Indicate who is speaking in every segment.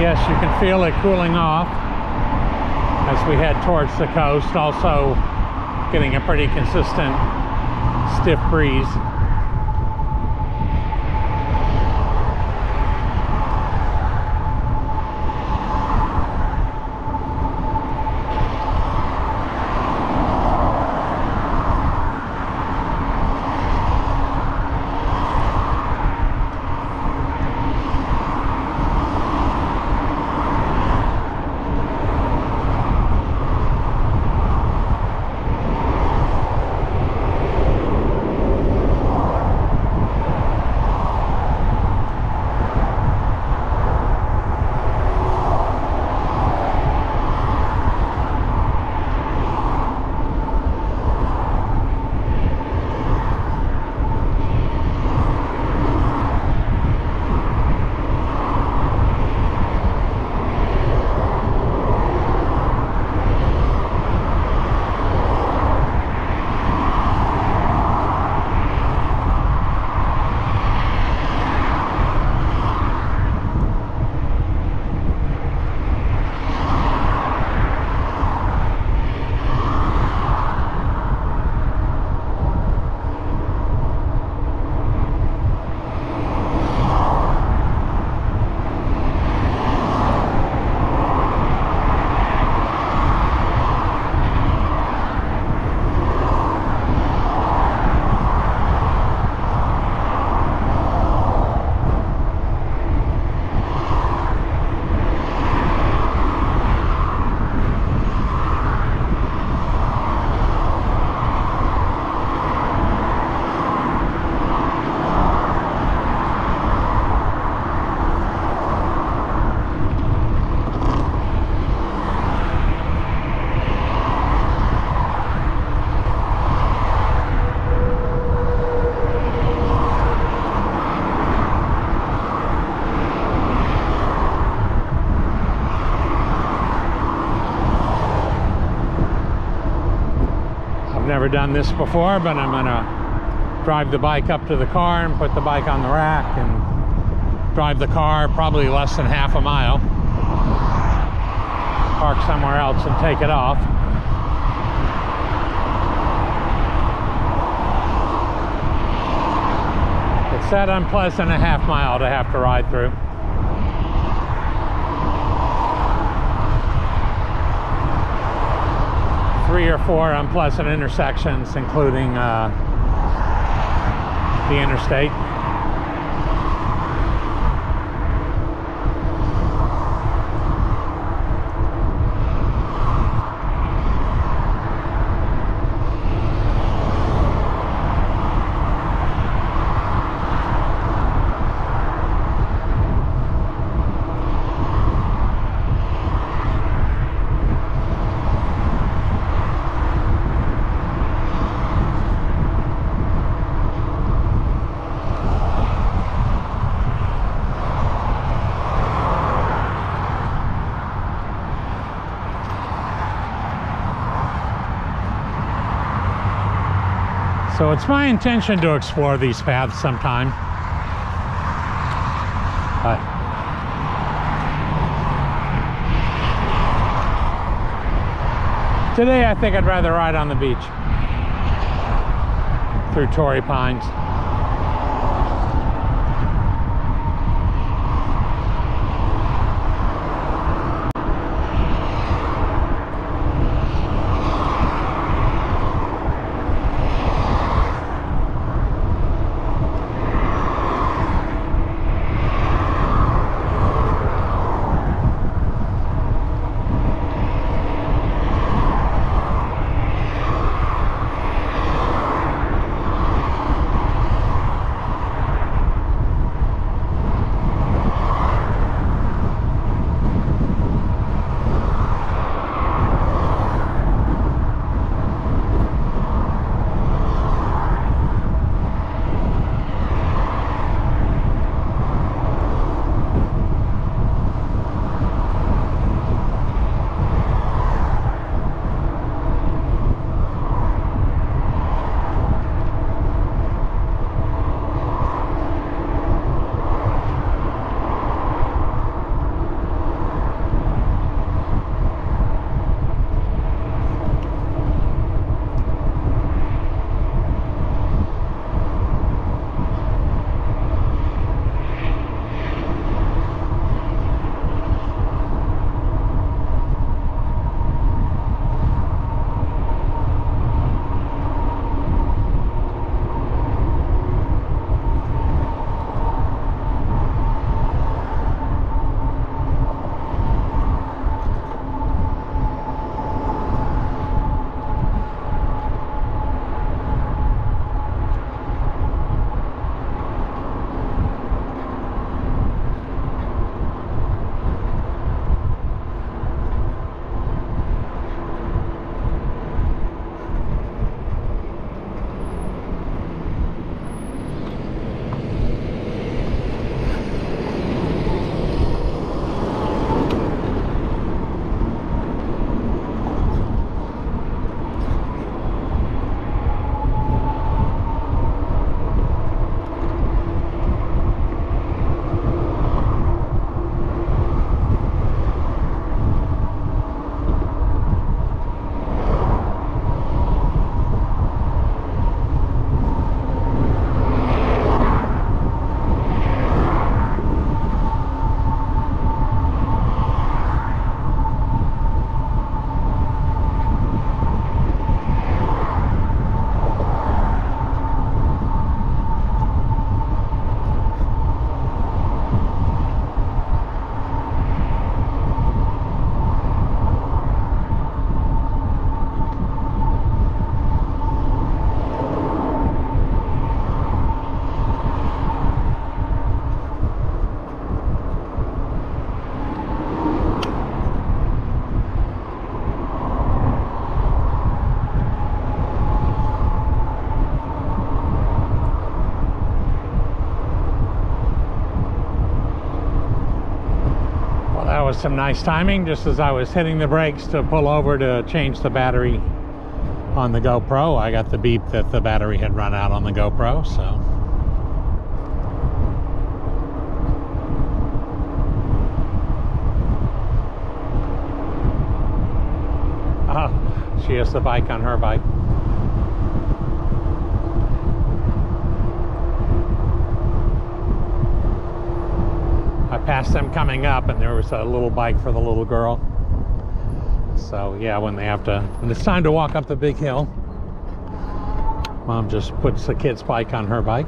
Speaker 1: Yes, you can feel it cooling off as we head towards the coast. Also getting a pretty consistent stiff breeze. Never done this before, but I'm gonna drive the bike up to the car and put the bike on the rack and drive the car probably less than half a mile. Park somewhere else and take it off. It's that unpleasant a half mile to have to ride through. Three or four unpleasant intersections, including uh, the interstate. It's my intention to explore these paths sometime. Today I think I'd rather ride on the beach through Torrey Pines. Was some nice timing just as I was hitting the brakes to pull over to change the battery on the GoPro. I got the beep that the battery had run out on the GoPro, so. Oh, she has the bike on her bike. Passed them coming up and there was a little bike for the little girl. So yeah, when they have to, when it's time to walk up the big hill, mom just puts the kid's bike on her bike.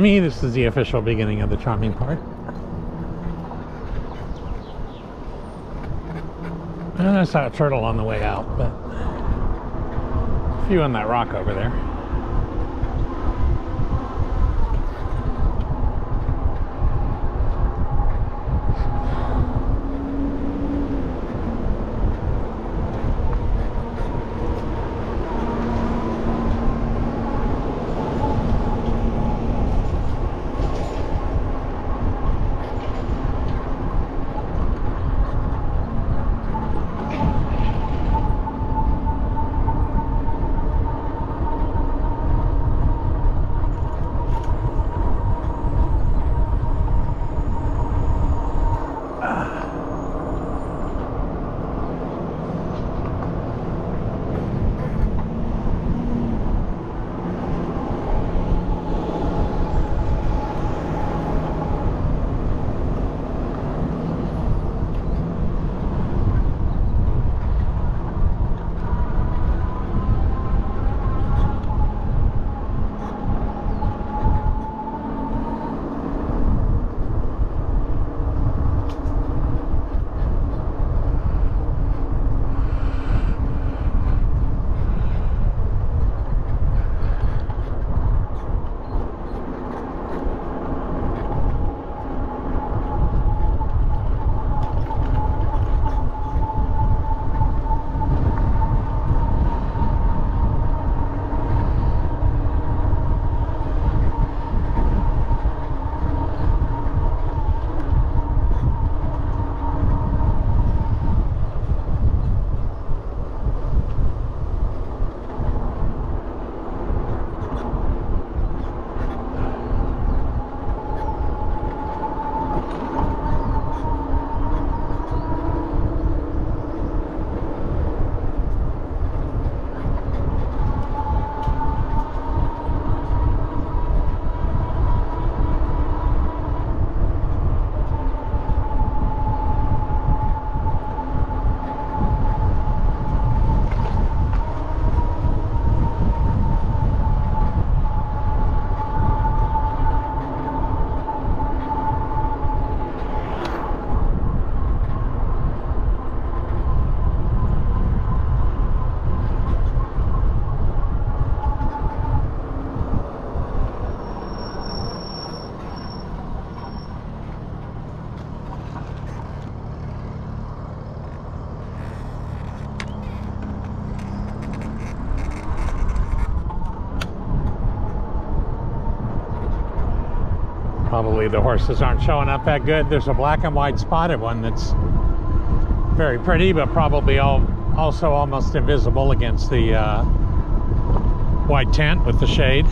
Speaker 1: To me, this is the official beginning of the charming part. And I saw a turtle on the way out, but a few on that rock over there. Probably the horses aren't showing up that good. There's a black and white spotted one that's very pretty, but probably all, also almost invisible against the uh, white tent with the shade.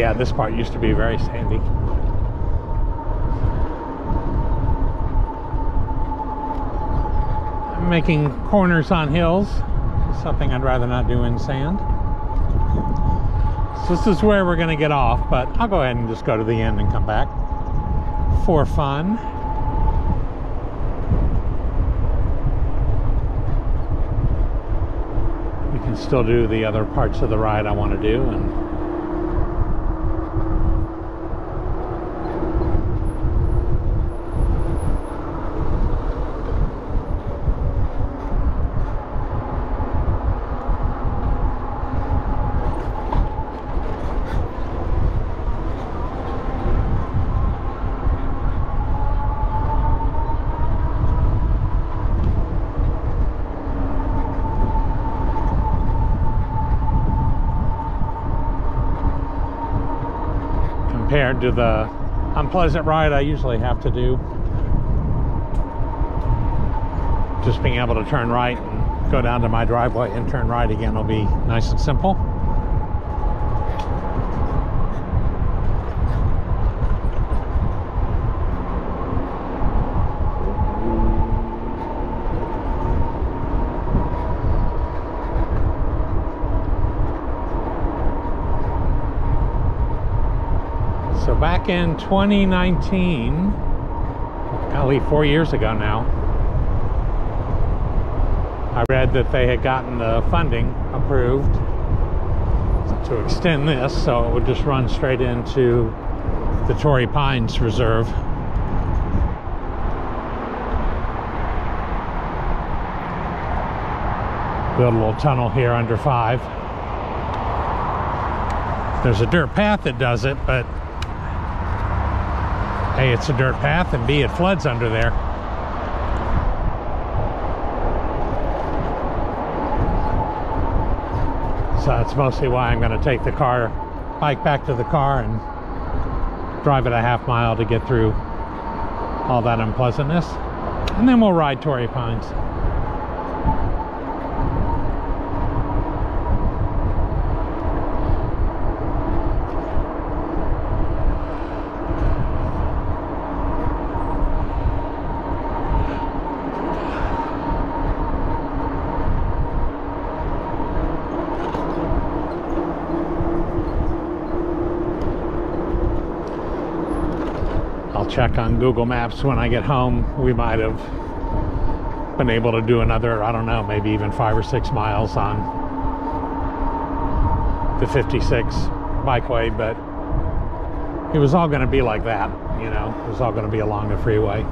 Speaker 1: Yeah, this part used to be very sandy. I'm making corners on hills something I'd rather not do in sand. So this is where we're going to get off, but I'll go ahead and just go to the end and come back for fun. We can still do the other parts of the ride I want to do and to the unpleasant ride I usually have to do. Just being able to turn right and go down to my driveway and turn right again will be nice and simple. back in 2019, golly, four years ago now, I read that they had gotten the funding approved to extend this, so it would just run straight into the Torrey Pines Reserve. Build a little tunnel here under five. There's a dirt path that does it, but A, it's a dirt path, and B, it floods under there. So that's mostly why I'm going to take the car, bike back to the car and drive it a half mile to get through all that unpleasantness. And then we'll ride Torrey Pines. Check on Google Maps when I get home. We might have been able to do another, I don't know, maybe even five or six miles on the 56 bikeway, but it was all going to be like that, you know, it was all going to be along the freeway.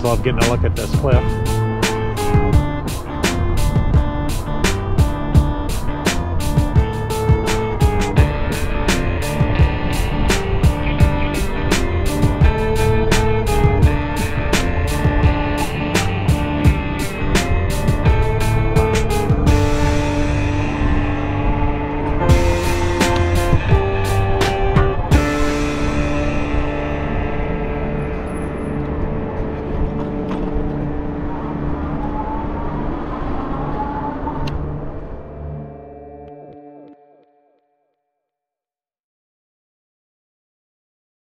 Speaker 1: Love getting a look at this cliff.